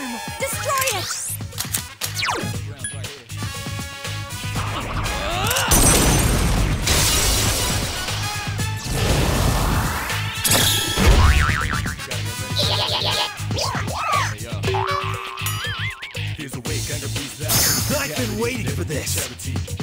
arm! Destroy it! I've been waiting for this.